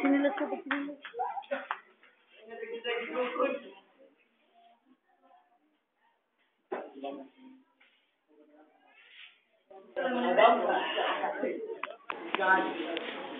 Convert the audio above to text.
Sinirle kapatılmış. Tamam. God.